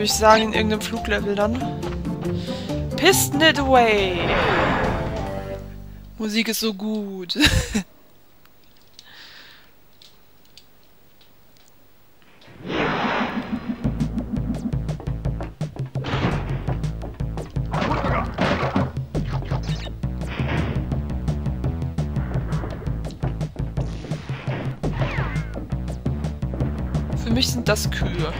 Würde ich sagen, in irgendeinem Fluglevel dann. Piston it away! Musik ist so gut. Für mich sind das Kühe.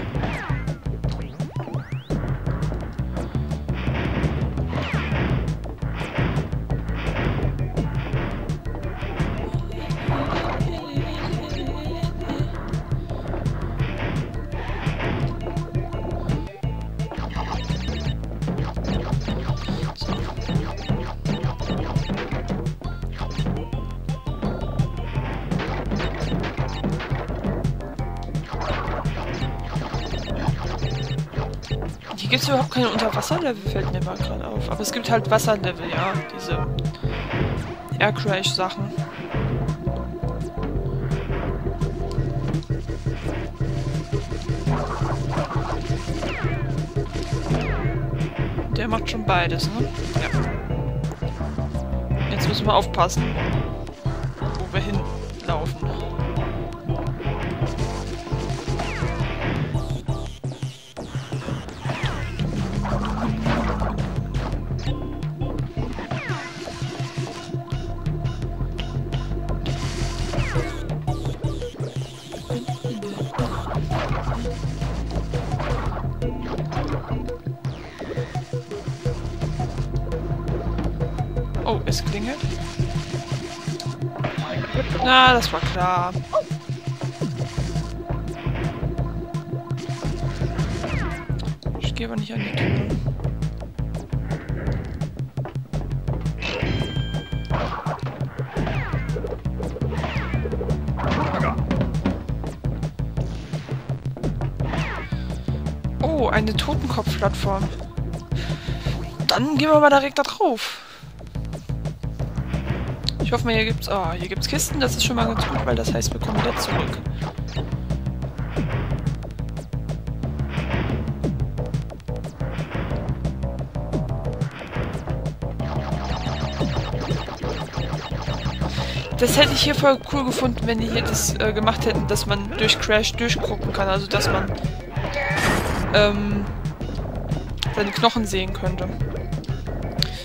Gibt es überhaupt keine Unterwasserlevel, fällt mir mal gerade auf. Aber es gibt halt Wasserlevel, ja. Diese Aircrash-Sachen. Der macht schon beides, ne? Ja. Jetzt müssen wir aufpassen, wo wir hinlaufen. Oh, es klingelt. Na, das war klar. Ich gehe aber nicht an die Tür. Oh, eine Totenkopfplattform. Dann gehen wir mal direkt da drauf. Ich hoffe mal, hier gibt's... Ah, hier gibt's Kisten. Das ist schon mal ganz gut, weil das heißt, wir kommen wieder zurück. Das hätte ich hier voll cool gefunden, wenn die hier das äh, gemacht hätten, dass man durch Crash durchgucken kann. Also, dass man ähm, seine Knochen sehen könnte.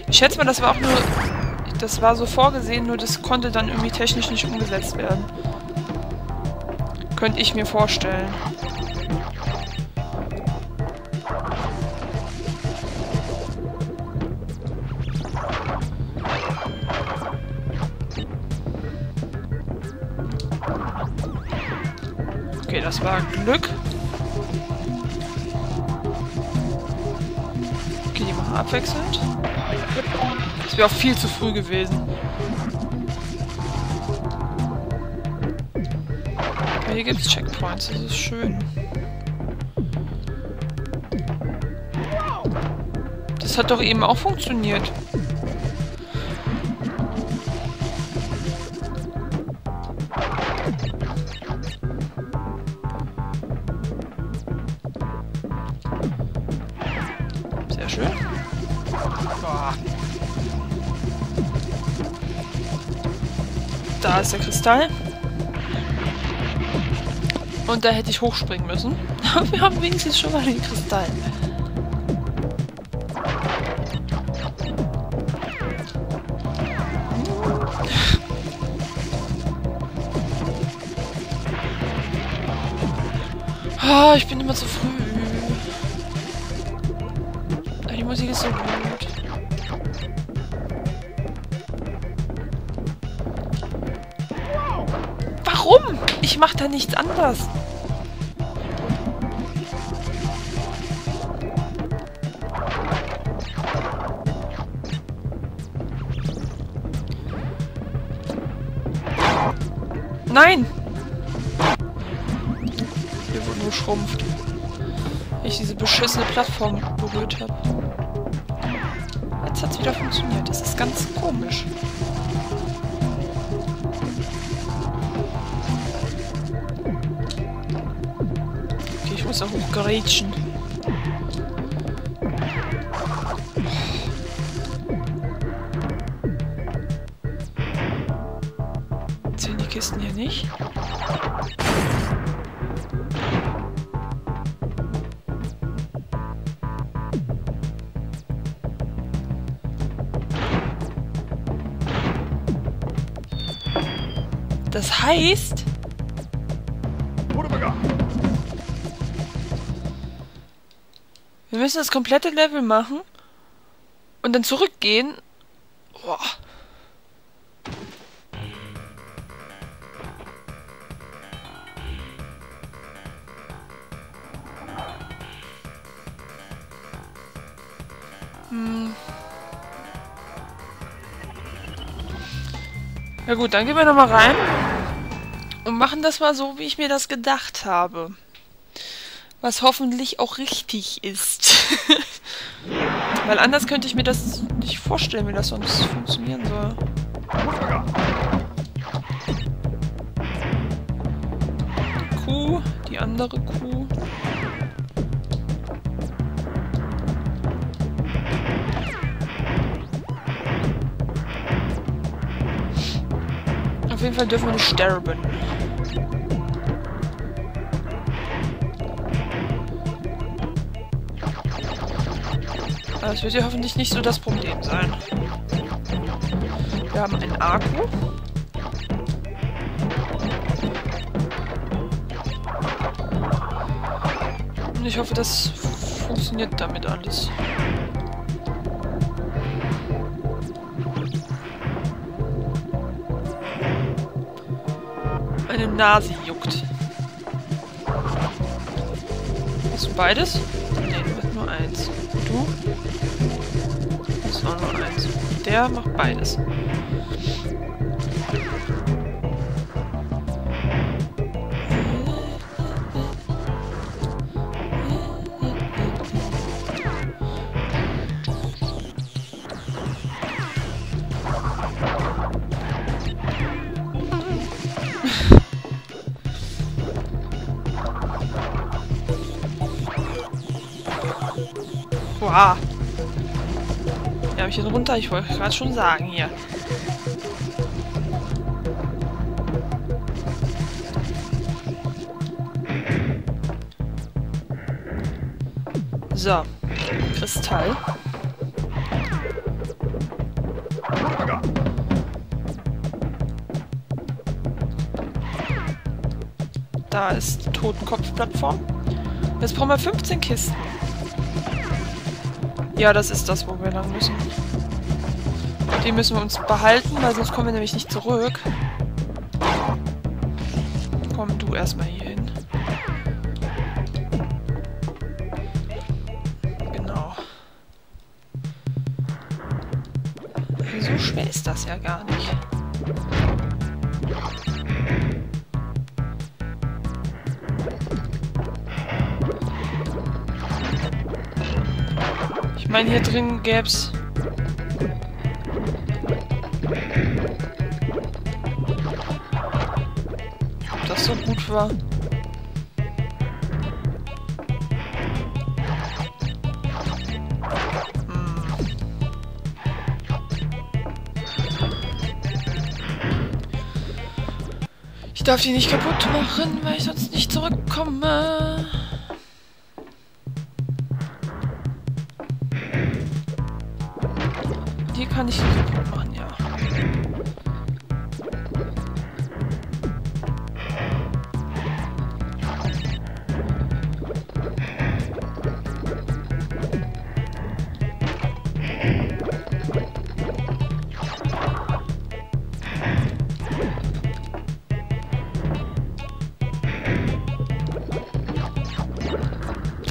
Ich schätze mal, das war auch nur... Das war so vorgesehen, nur das konnte dann irgendwie technisch nicht umgesetzt werden. Könnte ich mir vorstellen. Okay, das war Glück. Okay, die machen abwechselnd. Das wäre auch viel zu früh gewesen. Hier gibt es Checkpoints, das ist schön. Das hat doch eben auch funktioniert. Ist der Kristall. Und da hätte ich hochspringen müssen. Aber wir haben wenigstens schon mal den Kristall. Ah, ich bin immer zu früh. Die Musik ist so gut. Warum? Ich mach da nichts anderes. Nein! Hier wurde nur schrumpft. Ich diese beschissene Plattform berührt habe. Jetzt hat's wieder funktioniert. Das ist ganz komisch. so hochgerätschen. Sind die Kisten hier nicht? Das heißt... Wir müssen das komplette Level machen und dann zurückgehen. Boah. Hm. Ja gut, dann gehen wir nochmal rein und machen das mal so, wie ich mir das gedacht habe. Was hoffentlich auch richtig ist. Weil anders könnte ich mir das nicht vorstellen, wie das sonst funktionieren soll. Die Kuh, die andere Kuh. Auf jeden Fall dürfen wir nicht sterben. Das wird ja hoffentlich nicht so das Problem sein. Wir haben einen Akku. Und ich hoffe, das funktioniert damit alles. Meine Nase juckt. Hast du beides? Nee, nur eins. Du? Auch nur eins. Der macht beides. Wow. Ihn runter? Ich wollte gerade schon sagen hier. So. Kristall. Da ist Totenkopfplattform. Jetzt brauchen wir 15 Kisten. Ja, das ist das, wo wir lang müssen. Die müssen wir uns behalten, weil sonst kommen wir nämlich nicht zurück. Komm du erstmal hier hin. Genau. So schwer ist das ja gar nicht. Ich meine, hier drin gäb's... Ob war? Ich darf die nicht kaputt machen, weil ich sonst nicht zurückkomme. Die kann ich nicht kaputt machen,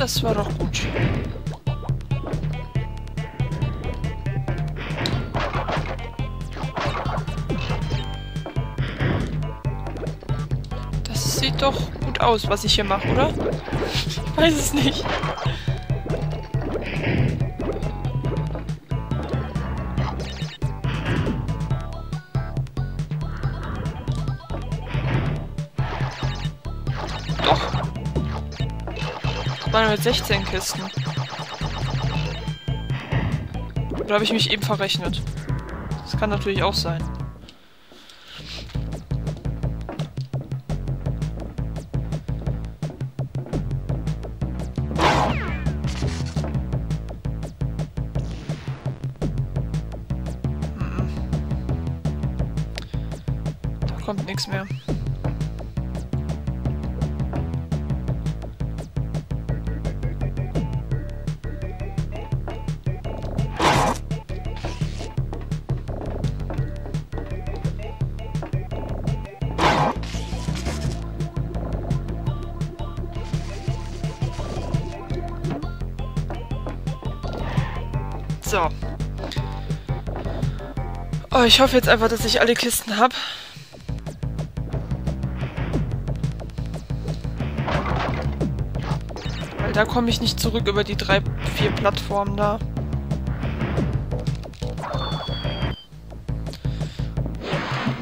Das war doch gut. Das sieht doch gut aus, was ich hier mache, oder? Ich weiß es nicht. Nein, mit 16 Kisten. Oder habe ich mich eben verrechnet? Das kann natürlich auch sein. Hm. kommt nichts mehr. So. Oh, ich hoffe jetzt einfach, dass ich alle Kisten habe. Weil da komme ich nicht zurück über die drei, vier Plattformen da.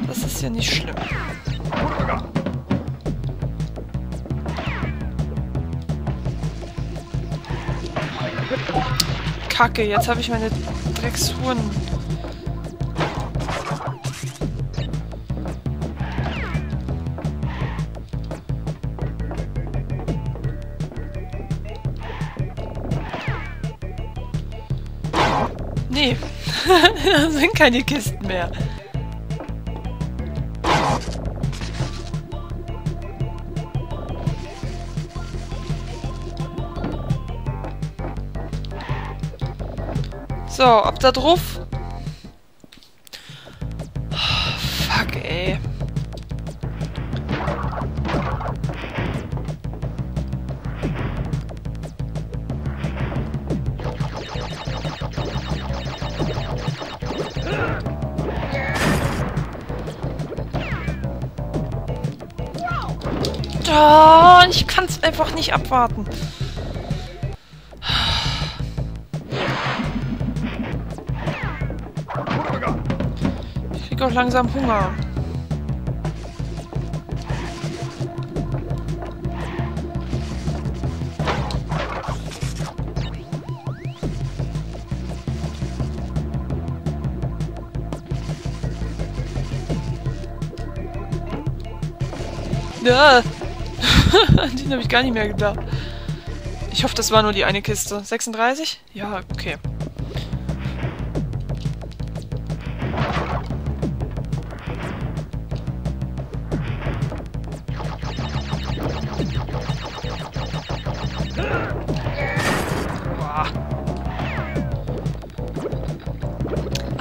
Das ist ja nicht schlimm. Kacke, jetzt habe ich meine Drecksuhren. Nee, da sind keine Kisten mehr. So, ab da drauf. Oh, fuck, ey. Oh, ich kann es einfach nicht abwarten. Auch langsam Hunger. Ja. An den habe ich gar nicht mehr gedacht. Ich hoffe, das war nur die eine Kiste. 36? Ja, okay.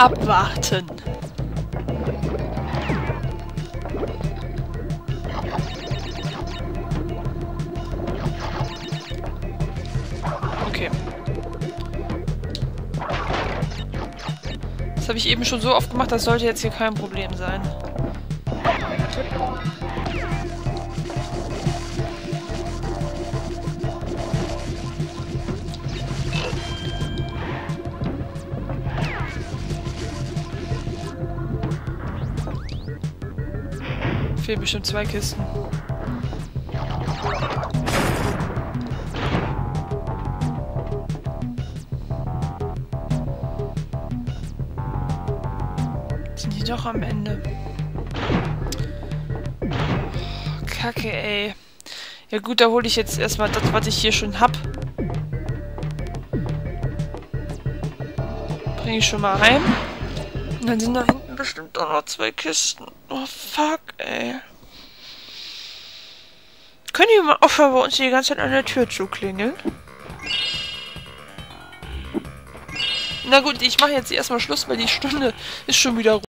Abwarten. Okay. Das habe ich eben schon so oft gemacht, das sollte jetzt hier kein Problem sein. Fehlen bestimmt zwei Kisten. Sind die doch am Ende? Kacke, ey. Ja gut, da hole ich jetzt erstmal das, was ich hier schon hab. Bringe ich schon mal rein. Und dann sind da hinten bestimmt auch noch zwei Kisten. Oh, fuck, ey. Können die mal aufhören, bei uns die ganze Zeit an der Tür zu klingeln? Na gut, ich mache jetzt erstmal Schluss, weil die Stunde ist schon wieder rum.